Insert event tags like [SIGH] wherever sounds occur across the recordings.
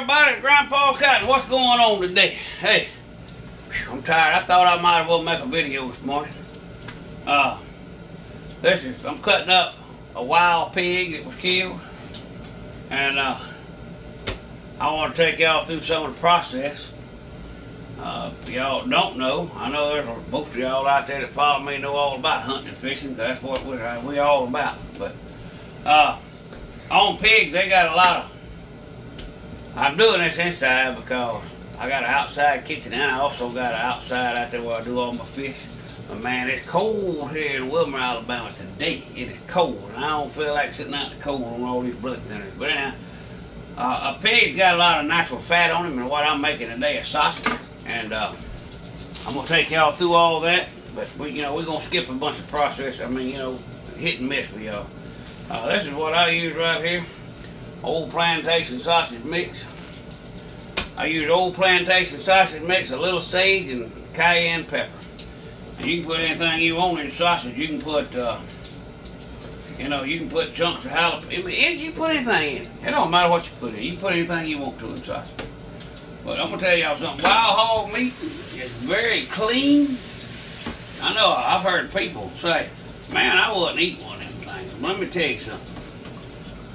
everybody, Grandpa Cotton. What's going on today? Hey, I'm tired. I thought I might as well make a video this morning. Uh, this is, I'm cutting up a wild pig that was killed. And uh, I want to take y'all through some of the process. Uh, if y'all don't know, I know there's a, most of y'all out there that follow me know all about hunting and fishing. 'cause that's what we're, we all about. But uh, on pigs, they got a lot of I'm doing this inside because I got an outside kitchen and I also got an outside out there where I do all my fish. But man, it's cold here in Wilmer, Alabama today. It is cold, and I don't feel like sitting out in the cold on all these blood thinners. But anyhow, uh, a pig's got a lot of natural fat on him, and what I'm making today is sausage. And uh, I'm gonna take y'all through all that. But we, you know, we're gonna skip a bunch of process. I mean, you know, hit and miss with y'all. Uh, this is what I use right here old plantation sausage mix. I use old plantation sausage mix, a little sage and cayenne pepper. And you can put anything you want in sausage. You can put, uh, you know, you can put chunks of jalapeno. You put anything in it. It don't matter what you put in. You can put anything you want to in sausage. But I'm gonna tell y'all something. Wild hog meat is very clean. I know I've heard people say, "Man, I wouldn't eat one of them things." Let me tell you something.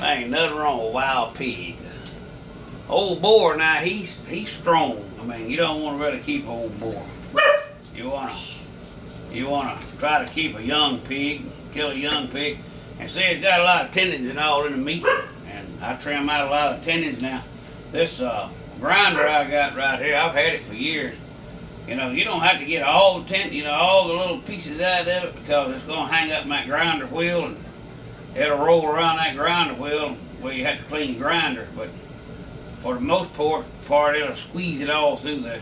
Ain't nothing wrong with wild pig. Old boar now he's he's strong. I mean you don't want to really keep old boar. You wanna you wanna try to keep a young pig, kill a young pig, and see it's got a lot of tendons and all in the meat. And I trim out a lot of tendons now. This uh, grinder I got right here, I've had it for years. You know, you don't have to get all the tent, you know, all the little pieces out of it because it's gonna hang up my grinder wheel and it'll roll around that grinder wheel where you have to clean grinder, but for the most part, part it'll squeeze it all through there.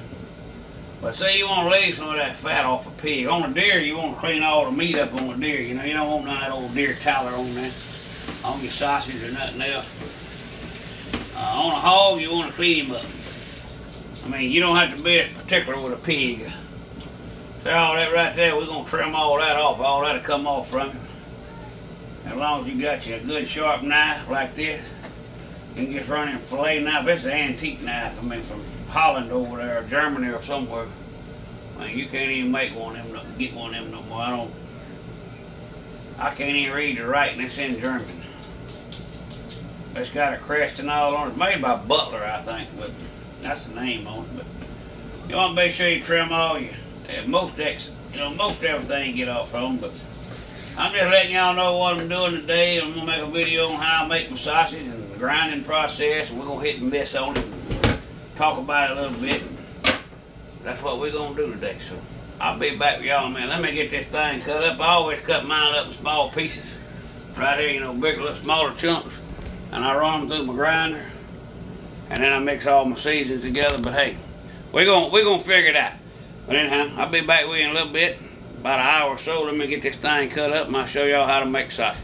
But say you want to leave some of that fat off a pig. On a deer, you want to clean all the meat up on the deer. You know, you don't want none of that old deer tallow on there, on your sausage or nothing else. Uh, on a hog, you want to clean him up. I mean, you don't have to be as particular with a pig. See all that right there, we're going to trim all that off. All that'll come off from. As long as you got you a good sharp knife like this, you can just run in fillet knife. It's an antique knife. I mean, from Holland over there, or Germany or somewhere. I mean, you can't even make one of them, no- get one of them no more. I don't. I can't even read the writing. It's in German. It's got a crest and all on it. It's made by Butler, I think, but that's the name on it. But you want to make sure you trim all your uh, most ex, you know, most everything you get off of them, but. I'm just letting y'all know what I'm doing today. I'm gonna make a video on how I make my sausage and the grinding process, we're gonna hit and miss on it talk about it a little bit. That's what we're gonna do today. So I'll be back with y'all, man. Let me get this thing cut up. I always cut mine up in small pieces. Right here, you know, big little smaller chunks, and I run them through my grinder, and then I mix all my seasons together. But hey, we're gonna we're gonna figure it out. But anyhow, I'll be back with you in a little bit about an hour or so. Let me get this thing cut up and I'll show y'all how to make sausage.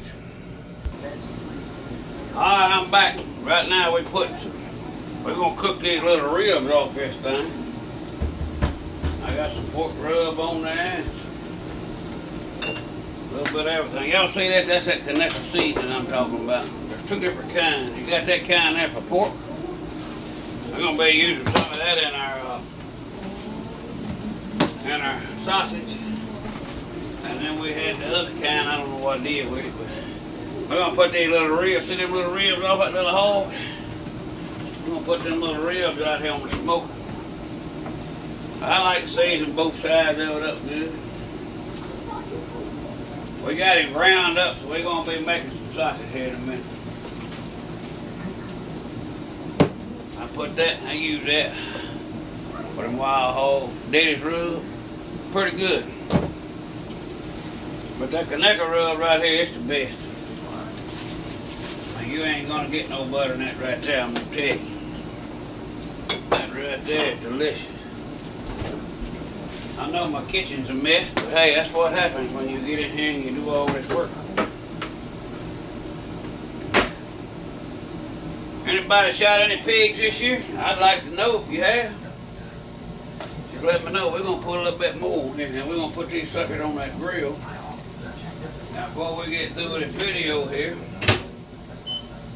Alright, I'm back. Right now we're putting some, we're gonna cook these little ribs off this thing. I got some pork rub on there. A little bit of everything. Y'all see that? That's that connector seasoning I'm talking about. There's two different kinds. You got that kind there for pork. We're gonna be using some of that in our uh, in our sausage. And then we had the other kind, I don't know what I did with it, but we're gonna put these little ribs, see them little ribs off that little hole? We're gonna put them little ribs out here on the smoker. I like to season both sides of it up good. We got it ground up, so we're gonna be making some sausage here in a minute. I put that, I use that for them wild hog. Daddy's rub, pretty good. But that Kaneka rub right here, it's the best. You ain't gonna get no better than that right there, I'm gonna tell you. That right there is delicious. I know my kitchen's a mess, but hey, that's what happens when you get in here and you do all this work. Anybody shot any pigs this year? I'd like to know if you have. Just let me know. We're gonna put a little bit more in and we're gonna put these suckers on that grill. Now, before we get through with video here,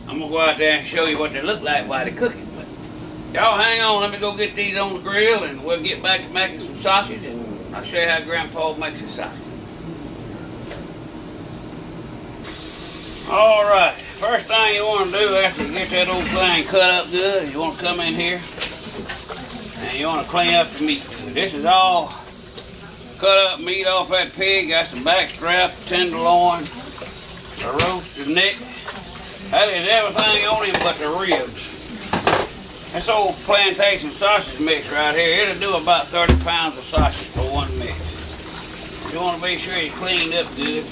I'm gonna go out there and show you what they look like while they're cooking. But Y'all hang on, let me go get these on the grill and we'll get back to making some sausage and I'll show you how Grandpa makes his sausage. All right, first thing you want to do after you get that old thing cut up good, you want to come in here and you want to clean up the meat. This is all cut up meat off that pig. Got some back strap, tenderloin, a roasted neck. That is everything on him but the ribs. This old plantation sausage mix right here, it'll do about 30 pounds of sausage for one mix. You want to be sure you cleaned up good.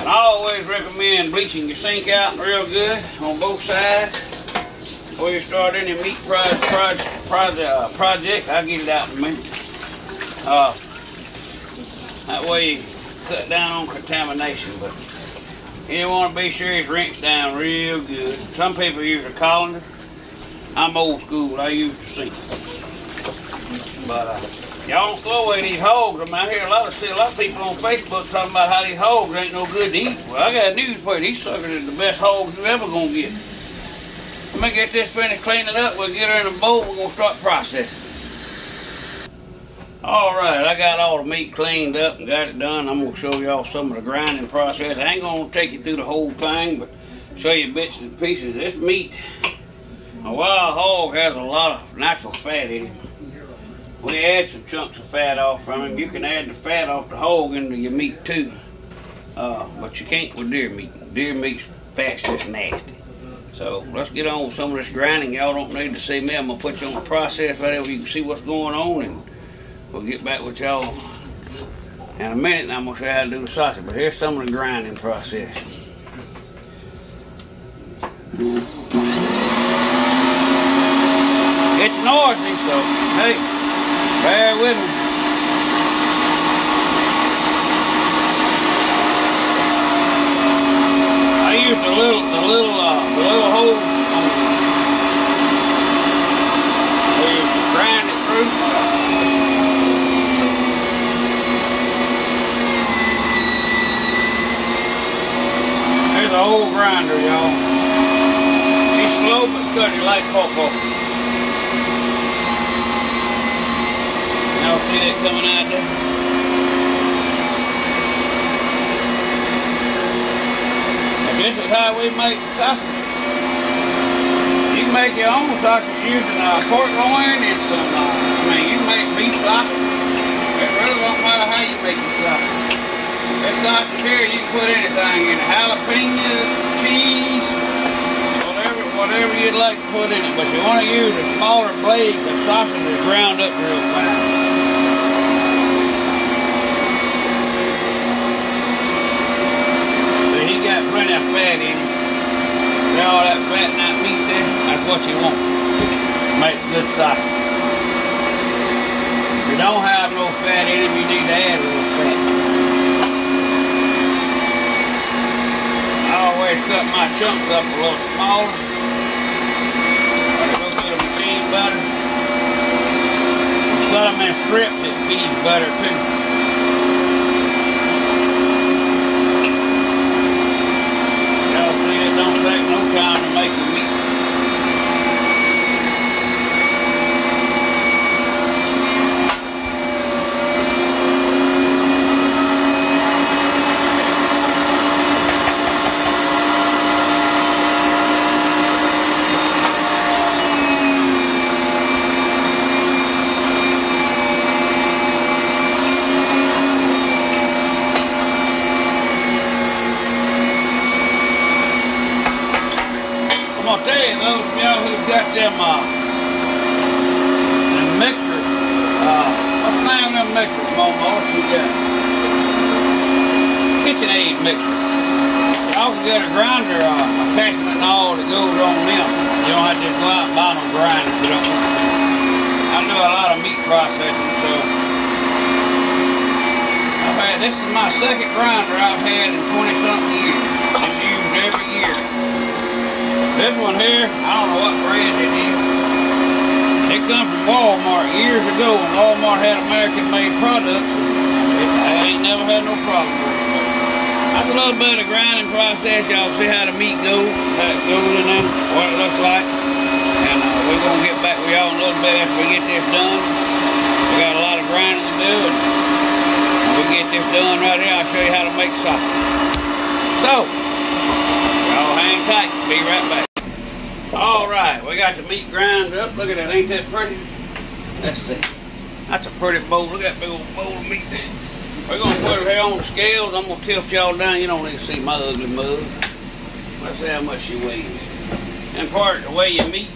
And I always recommend bleaching your sink out real good on both sides. Before you start any meat project, project, uh, project I'll get it out in a minute. Uh, that way you cut down on contamination. But you want to be sure it's rinsed down real good. Some people use a colander. I'm old school. I use the sink. But uh, Y'all don't throw away these hogs. Out here a lot of see a lot of people on Facebook talking about how these hogs ain't no good to eat. Well, I got news for you. These suckers are the best hogs you ever gonna get. Let me get this finished cleaning up. We'll get her in a bowl. We're gonna start processing. All right, I got all the meat cleaned up and got it done. I'm gonna show y'all some of the grinding process. I ain't gonna take you through the whole thing, but show you bits and pieces. This meat, a wild hog has a lot of natural fat in it. We add some chunks of fat off from him. You can add the fat off the hog into your meat too. Uh, but you can't with deer meat. Deer meat's fat's just nasty. So let's get on with some of this grinding. Y'all don't need to see me. I'm gonna put you on the process right over you can see what's going on and we'll get back with y'all in a minute and I'm gonna show you how to do the sausage. But here's some of the grinding process. It's noisy, so hey. Bear with me. I use the little, the little, uh, the little hose on where you grind it through. There's an old grinder, y'all. She's slow but steady like Coco. Y'all see that coming out there? This is how we make sausage. You can make your own sausage using uh, pork loin and some, uh, I mean, you can make beef sausage. It really don't matter how you make your sausage. This sausage here, you put anything in it. Jalapenos, cheese, whatever, whatever you'd like to put in it. But you want to use a smaller blade because sausage is ground up real fast. So he got plenty of fat in. Got all that fat in that meat there, that's what you want. Makes good sausage. If you don't have no fat in it, you need to add a little fat. Always cut my chunks up a little smaller. A little bit of butter. Cut them in strips, it feeds better too. don't take no time to make a meat. them, uh, them mixers. Uh, what's the name of them mixers, Momo? What you got? Mixers. Y'all can get a grinder uh, attachment and all that goes on them. You don't have to go out and buy no grinder you don't want to. I do a lot of meat processing, so I've had, this is my second grinder I've had in 20 something years. It's used every year. This one here, I don't know what brand it is. It come from Walmart years ago when Walmart had American-made products. I ain't never had no problem with it. That's a little bit of grinding process. Y'all see how the meat goes, how it goes in there, what it looks like. And uh, we're going to get back with y'all in a little bit after we get this done. We got a lot of grinding to do, and when we get this done right here, I'll show you how to make sausage. So, y'all hang tight. Be right back. All right, we got the meat ground up. Look at that, ain't that pretty? Let's see. That's a pretty bowl. Look at that big old bowl of meat. We're gonna put her here on the scales. I'm gonna tilt y'all down. You don't need to see my ugly mug. Let's see how much she weighs. And part the way you meet.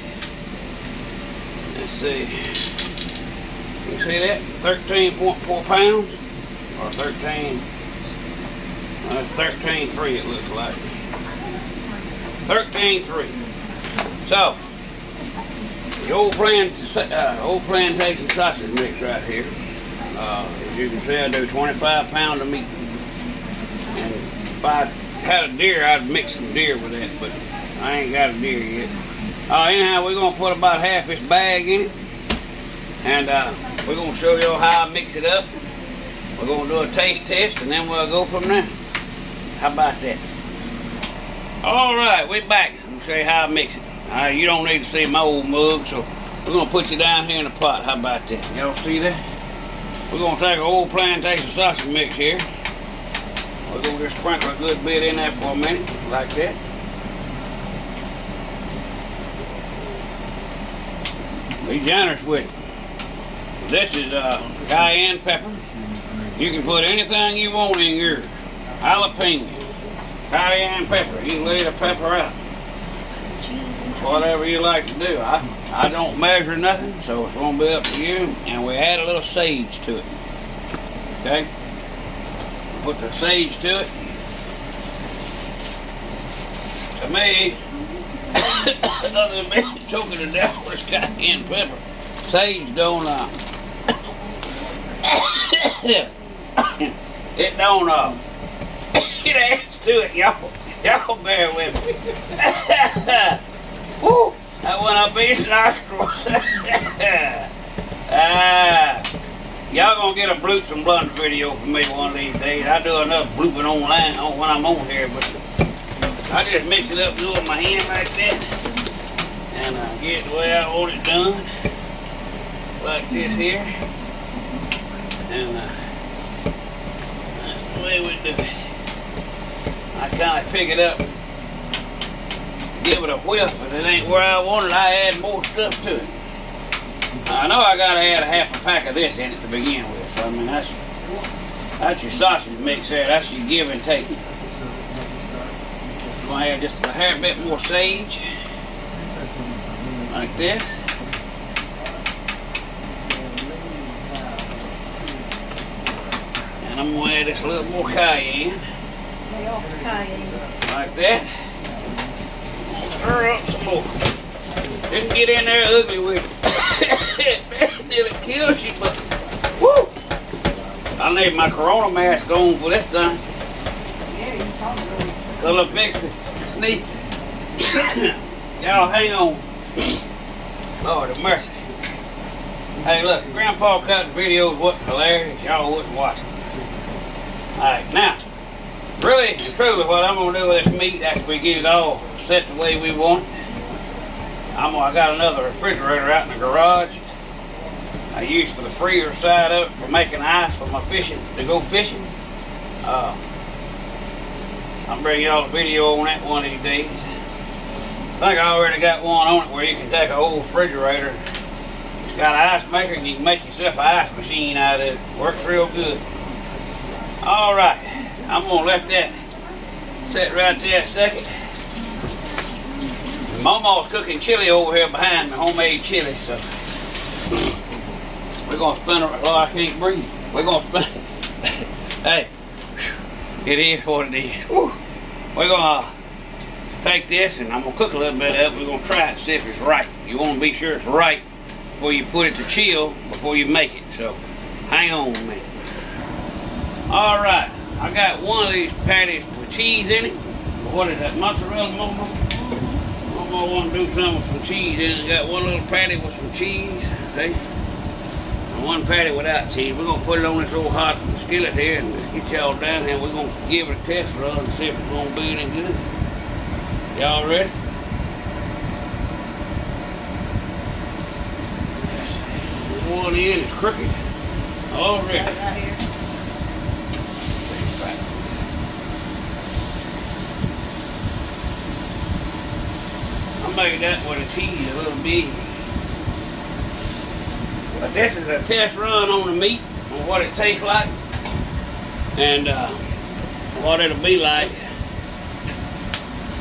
Let's see. You see that? 13.4 pounds? Or 13. Uh, it's 13.3 it looks like. 13.3. So, the old, plant, uh, old plantation sausage mix right here. Uh, as you can see, I do 25 pounds of meat. And if I had a deer, I'd mix some deer with that, but I ain't got a deer yet. Uh, anyhow, we're going to put about half this bag in it. And uh, we're going to show you how I mix it up. We're going to do a taste test, and then we'll go from there. How about that? All right, we're back. I'm to show you how I mix it. Uh, you don't need to see my old mug, so we're gonna put you down here in the pot. How about that? Y'all see that? We're gonna take an old plantation sausage mix here. We're gonna just sprinkle a good bit in there for a minute, like that. Be generous with it. This is uh, cayenne pepper. You can put anything you want in yours. Jalapeno, cayenne pepper. You lay the pepper out whatever you like to do. I, I don't measure nothing, so it's going to be up to you. And we add a little sage to it. Okay? Put the sage to it. To me, [COUGHS] other than me choking to death with cayenne pepper, sage don't, uh, [COUGHS] it don't, uh, [COUGHS] it adds to it, y'all. Y'all bear with me. Woo! That went up his nostrils. ah, y'all gonna get a bloops and blunder video from me one of these days. I do enough blooping online on when I'm on here, but I just mix it up, with my hand like that, and uh, get the way I want it done, like this here, and uh, that's the way we do it. I kind of pick it up give it a whiff, and it ain't where I want it, I add more stuff to it. I know I gotta add a half a pack of this in it to begin with. So I mean that's that's your sausage mix there. That's your give and take. I'm gonna add just a hair bit more sage, like this. And I'm gonna add this a little more cayenne. Like that stir up some more. Didn't get in there ugly with it. Nearly kills you, but woo! I need my corona mask on for this done. Yeah, you probably Cause I it. Sneak. Y'all hang on. Lord of mercy. Hey look, Grandpa Cotton videos wasn't hilarious. Y'all wouldn't watch it. Alright, now, really and truly what I'm gonna do with this meat after we get it all set the way we want. I'm, I got another refrigerator out in the garage. I use for the freezer side it for making ice for my fishing, to go fishing. Uh, I'll bring y'all a video on that one of these days. I think I already got one on it where you can take an old refrigerator. It's got an ice maker and you can make yourself an ice machine out of it. Works real good. All right, I'm gonna let that sit right there a second. Momo's cooking chili over here behind me, homemade chili, so we're gonna spin it. Oh, I can't breathe. We're gonna spin it. [LAUGHS] hey, it is what it is. Woo. We're gonna take this and I'm gonna cook a little bit of it. We're gonna try it and see if it's right. You wanna be sure it's right before you put it to chill before you make it. So hang on a minute. All right, I got one of these patties with cheese in it. What is that, mozzarella? I want to do some with some cheese in it. Got one little patty with some cheese, see? And one patty without cheese. We're going to put it on this old hot skillet here and just get y'all down here. We're going to give it a test run and see if it's going to be any good. Y'all ready? one end is crooked. Already. Right, made that with a cheese a little big. But this is a test run on the meat, on what it tastes like, and uh, what it'll be like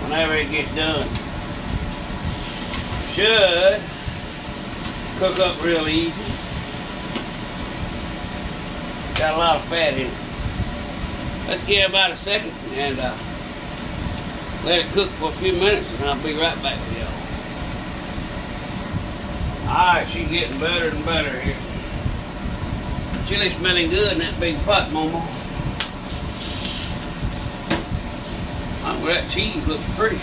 whenever it gets done. Should cook up real easy. Got a lot of fat in it. Let's give it about a second and uh, let it cook for a few minutes and I'll be right back with y'all. Alright, she's getting better and better here. Chili smelling good in that big pot, Momo. Oh, that cheese looks pretty.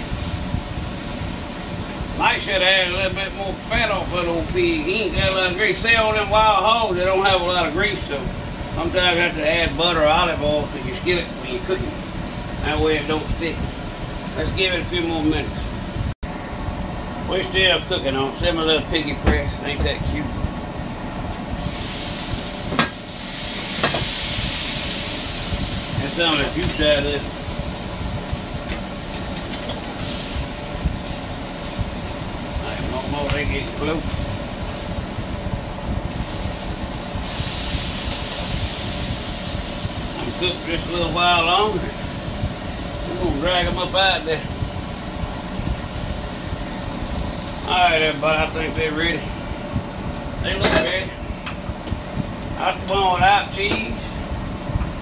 Might should added a little bit more fat off that old pig. He ain't got a lot of grease. See on them wild hogs, they don't have a lot of grease, so sometimes you have to add butter or olive oil to your skillet when you're cooking. That way it don't stick. Let's give it a few more minutes. We're still cooking on similar little piggy press. Ain't that cute? That's of the out of this. More, they get. I'm cooked just a little while longer. I'm gonna drag them up out there. Alright everybody, I think they're ready. They look ready. That's the one without cheese.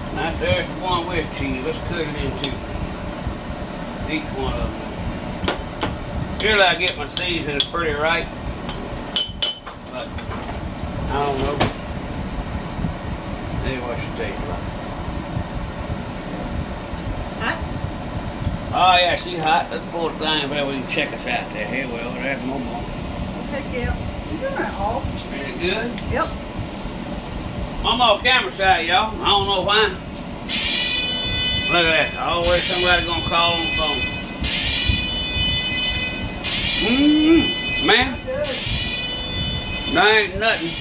And that there's the one with cheese. Let's cut it into each one of them. Usually I get my seasonings pretty right. But I don't know. What she tastes like. Hot? Oh yeah, she hot. Let's pull the thing where we can check us out there. Here we are. There's Momo. Heck yeah. You doing that all? Pretty good. Yep. I'm Momo camera shy, y'all. I don't know why. Look at that. Always somebody gonna call on the phone. Mmm, man, Good. there ain't nothing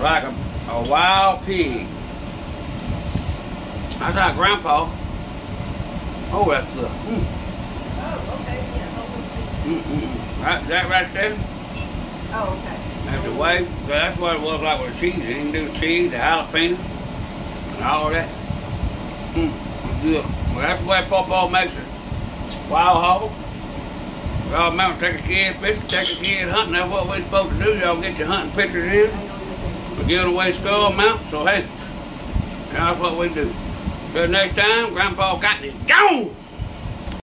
like a, a wild pig. That's our grandpa. Oh, that's good. Mm. Oh, okay. Yeah. Mm, mm. Right, that right there. Oh, okay. That's the way. So That's what it was like with the cheese. You can do the cheese, the jalapeno, and all that. Mm, it's good. Well, that's the way Papa makes it. Wild hog. Y'all remember, take a kid fishing, take a kid hunting. That's what we're supposed to do. Y'all get your hunting pictures in. I know you're saying. We're giving away skull mount, so hey, that's what we do. Till next time, Grandpa Cotton. Gone!